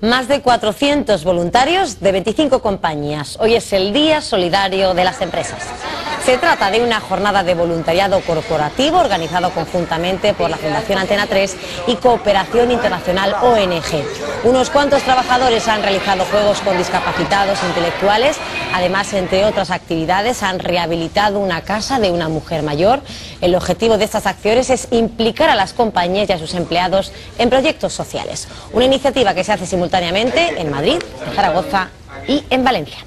Más de 400 voluntarios de 25 compañías. Hoy es el Día Solidario de las Empresas. Se trata de una jornada de voluntariado corporativo organizado conjuntamente por la Fundación Antena 3 y Cooperación Internacional ONG. Unos cuantos trabajadores han realizado juegos con discapacitados intelectuales. Además, entre otras actividades, han rehabilitado una casa de una mujer mayor. El objetivo de estas acciones es implicar a las compañías y a sus empleados en proyectos sociales. Una iniciativa que se hace simultáneamente en Madrid, en Zaragoza y en Valencia.